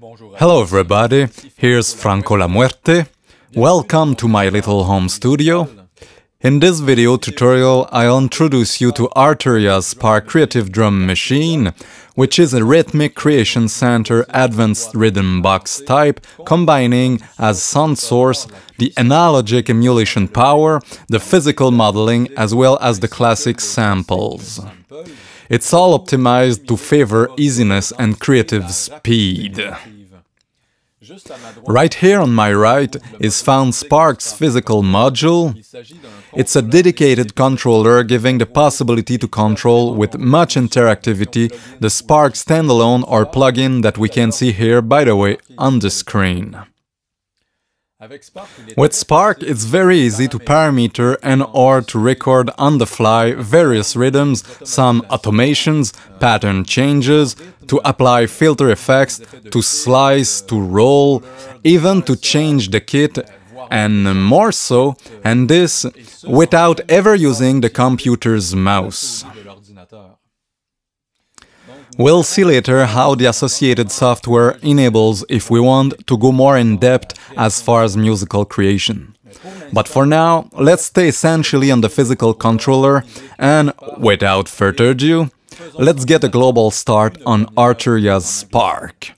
Hello everybody, here's Franco La Muerte. Welcome to my little home studio. In this video tutorial, I'll introduce you to Arturia's Spark Creative Drum Machine, which is a Rhythmic Creation Center advanced rhythm box type, combining as sound source the analogic emulation power, the physical modeling, as well as the classic samples. It's all optimized to favor easiness and creative speed. Right here on my right is found Spark's physical module. It's a dedicated controller giving the possibility to control with much interactivity the Spark standalone or plugin that we can see here, by the way, on the screen. With Spark, it's very easy to parameter and or to record on the fly various rhythms, some automations, pattern changes, to apply filter effects, to slice, to roll, even to change the kit, and more so, and this without ever using the computer's mouse. We'll see later how the associated software enables if we want to go more in depth as far as musical creation. But for now, let's stay essentially on the physical controller and, without further ado, let's get a global start on Arturia's Spark.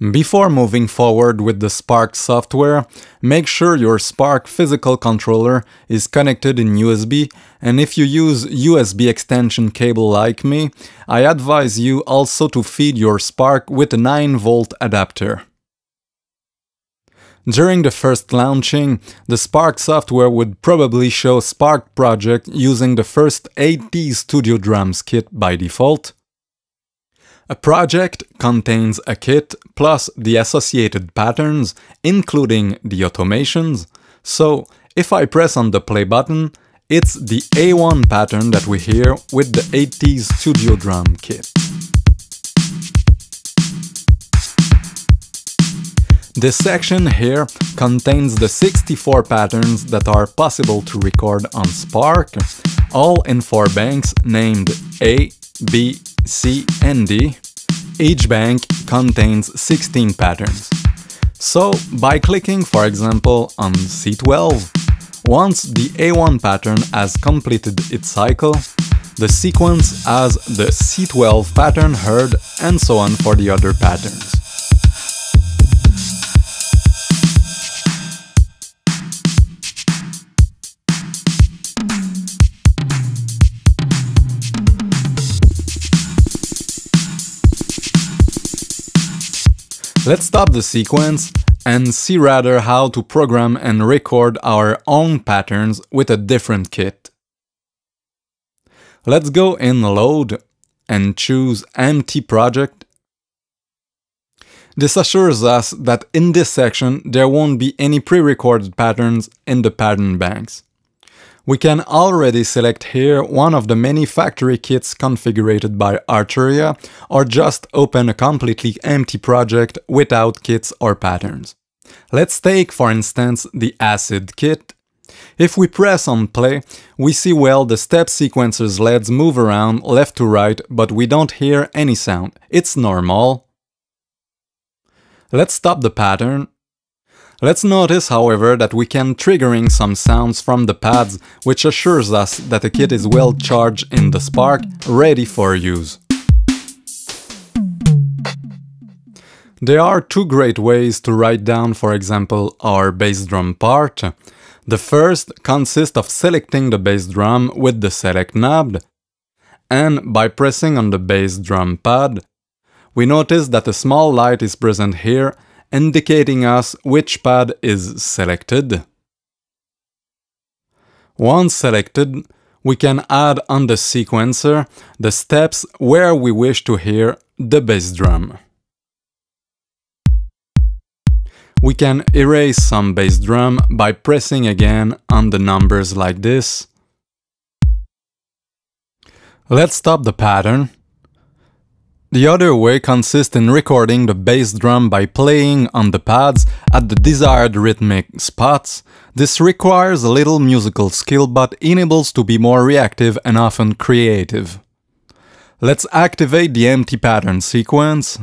Before moving forward with the Spark software, make sure your Spark physical controller is connected in USB and if you use USB extension cable like me, I advise you also to feed your Spark with a 9V adapter. During the first launching, the Spark software would probably show Spark project using the first 80 Studio Drums kit by default, a project contains a kit plus the associated patterns, including the automations, so if I press on the play button, it's the A1 pattern that we hear with the 80s Studio Drum kit. This section here contains the 64 patterns that are possible to record on Spark, all in four banks named A, B, C, and D. Each bank contains 16 patterns. So, by clicking for example on C12, once the A1 pattern has completed its cycle, the sequence has the C12 pattern heard and so on for the other patterns. Let's stop the sequence and see rather how to program and record our own patterns with a different kit. Let's go in Load and choose Empty Project. This assures us that in this section there won't be any pre-recorded patterns in the pattern banks. We can already select here one of the many factory kits configured by Arturia or just open a completely empty project without kits or patterns. Let's take for instance the Acid kit. If we press on play, we see well the step sequencer's LEDs move around left to right but we don't hear any sound. It's normal. Let's stop the pattern Let's notice, however, that we can triggering some sounds from the pads, which assures us that the kit is well charged in the Spark, ready for use. There are two great ways to write down, for example, our bass drum part. The first consists of selecting the bass drum with the select knob, and by pressing on the bass drum pad, we notice that a small light is present here indicating us which pad is selected. Once selected, we can add on the sequencer the steps where we wish to hear the bass drum. We can erase some bass drum by pressing again on the numbers like this. Let's stop the pattern The other way consists in recording the bass drum by playing on the pads at the desired rhythmic spots. This requires a little musical skill but enables to be more reactive and often creative. Let's activate the empty pattern sequence.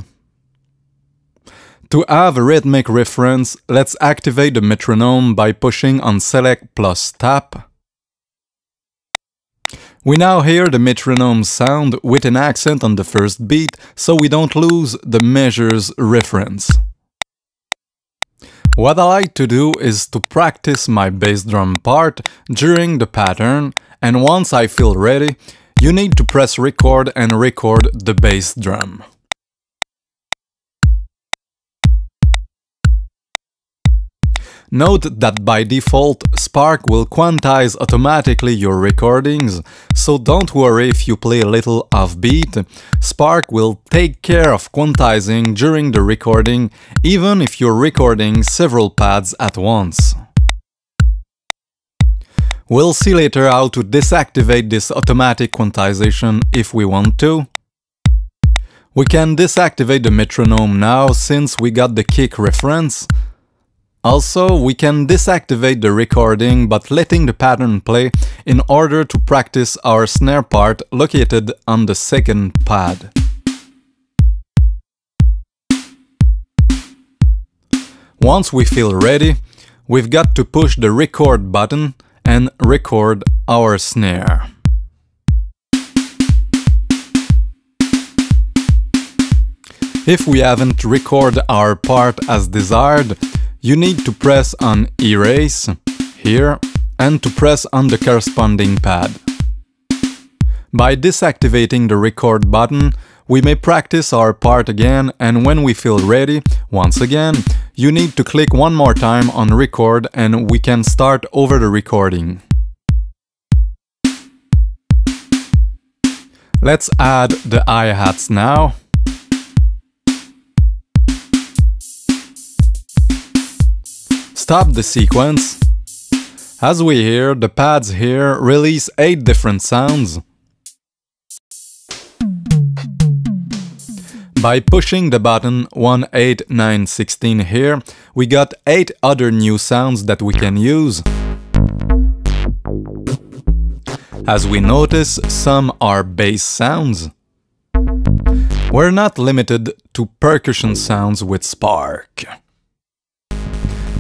To have a rhythmic reference, let's activate the metronome by pushing on Select plus Tap. We now hear the metronome sound with an accent on the first beat, so we don't lose the measure's reference. What I like to do is to practice my bass drum part during the pattern, and once I feel ready, you need to press record and record the bass drum. Note that by default, Spark will quantize automatically your recordings, so don't worry if you play a little offbeat. Spark will take care of quantizing during the recording, even if you're recording several pads at once. We'll see later how to deactivate this automatic quantization if we want to. We can deactivate the metronome now since we got the kick reference, also, we can deactivate the recording but letting the pattern play in order to practice our snare part located on the second pad. Once we feel ready, we've got to push the record button and record our snare. If we haven't recorded our part as desired, you need to press on Erase here and to press on the corresponding pad. By deactivating the record button, we may practice our part again and when we feel ready, once again, you need to click one more time on record and we can start over the recording. Let's add the hi-hats now. Stop the sequence. As we hear, the pads here release 8 different sounds. By pushing the button 1, 8, 9, 16 here, we got 8 other new sounds that we can use. As we notice, some are bass sounds. We're not limited to percussion sounds with Spark.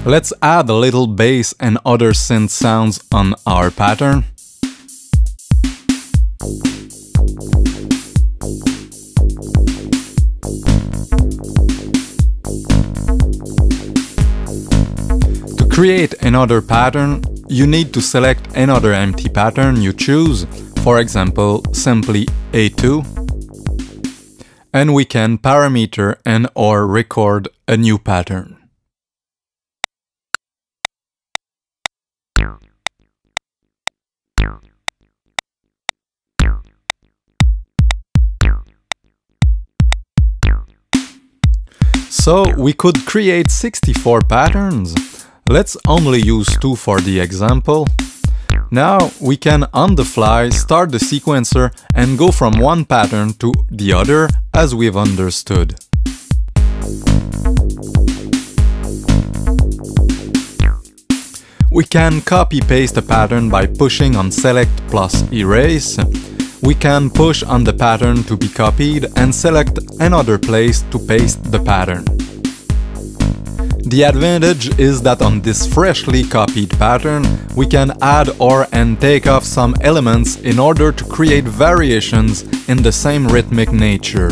Let's add a little bass and other synth sounds on our pattern. To create another pattern, you need to select another empty pattern you choose, for example, simply A2, and we can parameter and or record a new pattern. So we could create 64 patterns. Let's only use two for the example. Now we can on the fly start the sequencer and go from one pattern to the other as we've understood. We can copy paste a pattern by pushing on select plus erase we can push on the pattern to be copied and select another place to paste the pattern. The advantage is that on this freshly copied pattern, we can add or and take off some elements in order to create variations in the same rhythmic nature.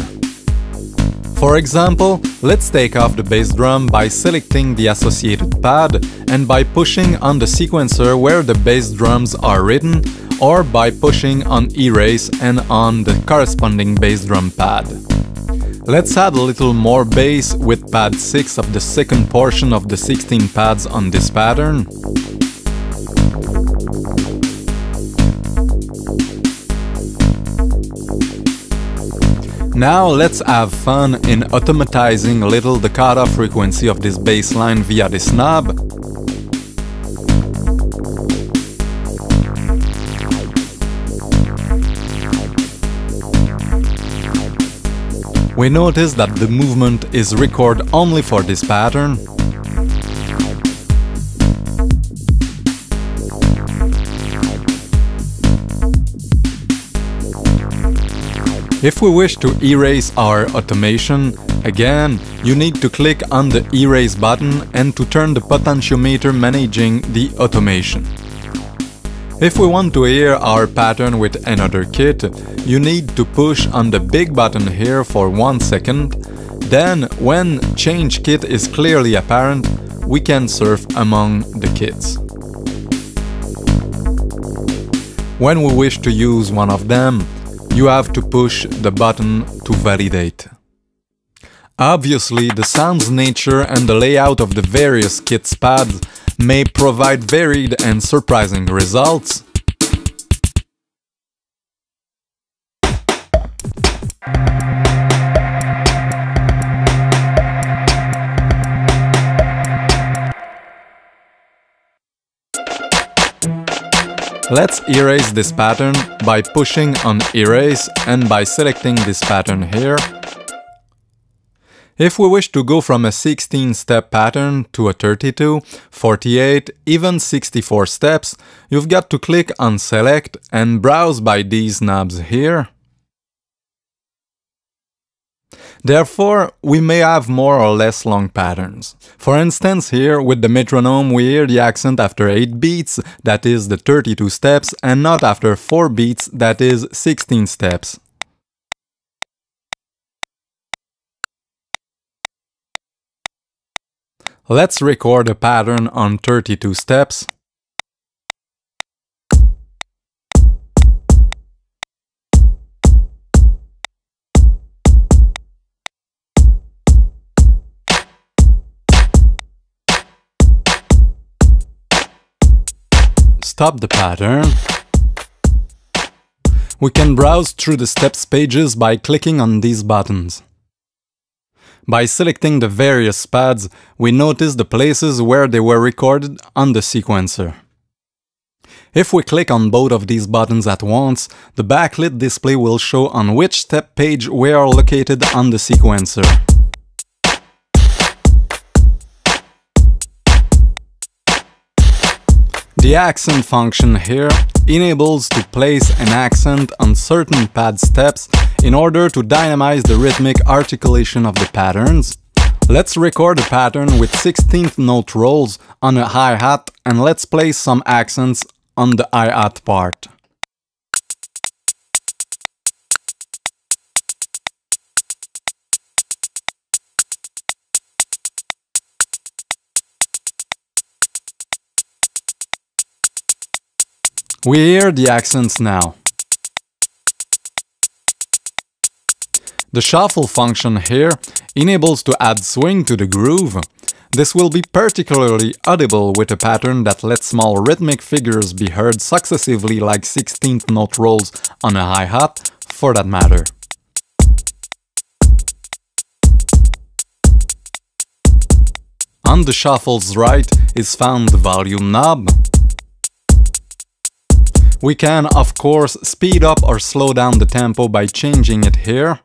For example, let's take off the bass drum by selecting the associated pad and by pushing on the sequencer where the bass drums are written or by pushing on erase and on the corresponding bass drum pad. Let's add a little more bass with pad 6 of the second portion of the 16 pads on this pattern. Now let's have fun in automatizing a little the cutoff frequency of this bass line via this knob we notice that the movement is recorded only for this pattern, If we wish to erase our automation, again, you need to click on the Erase button and to turn the potentiometer managing the automation. If we want to hear our pattern with another kit, you need to push on the big button here for one second, then when change kit is clearly apparent, we can surf among the kits. When we wish to use one of them, you have to push the button to validate. Obviously, the sound's nature and the layout of the various kits pads may provide varied and surprising results. Let's erase this pattern by pushing on erase and by selecting this pattern here. If we wish to go from a 16 step pattern to a 32, 48, even 64 steps, you've got to click on select and browse by these knobs here. Therefore, we may have more or less long patterns. For instance, here with the metronome we hear the accent after 8 beats, that is the 32 steps, and not after 4 beats, that is 16 steps. Let's record a pattern on 32 steps. stop the pattern, we can browse through the steps pages by clicking on these buttons. By selecting the various pads, we notice the places where they were recorded on the sequencer. If we click on both of these buttons at once, the backlit display will show on which step page we are located on the sequencer. The accent function here enables to place an accent on certain pad steps in order to dynamize the rhythmic articulation of the patterns. Let's record a pattern with 16th note rolls on a hi-hat and let's place some accents on the hi-hat part. We hear the accents now. The shuffle function here enables to add swing to the groove. This will be particularly audible with a pattern that lets small rhythmic figures be heard successively like 16th note rolls on a hi-hat, for that matter. On the shuffle's right is found the volume knob. We can, of course, speed up or slow down the tempo by changing it here.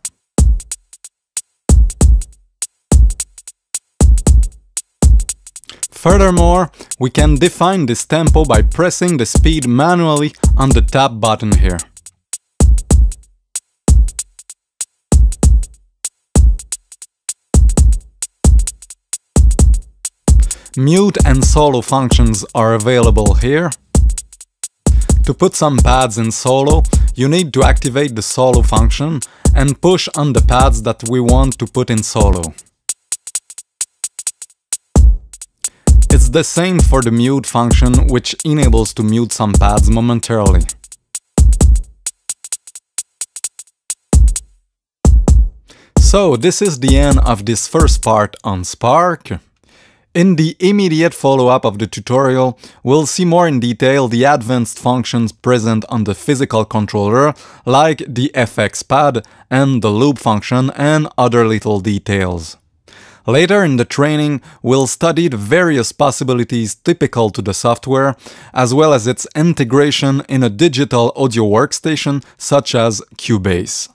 Furthermore, we can define this tempo by pressing the speed manually on the tap button here. Mute and solo functions are available here. To put some pads in solo, you need to activate the solo function and push on the pads that we want to put in solo. It's the same for the mute function, which enables to mute some pads momentarily. So this is the end of this first part on Spark. In the immediate follow-up of the tutorial, we'll see more in detail the advanced functions present on the physical controller, like the FX pad and the loop function and other little details. Later in the training, we'll study the various possibilities typical to the software, as well as its integration in a digital audio workstation such as Cubase.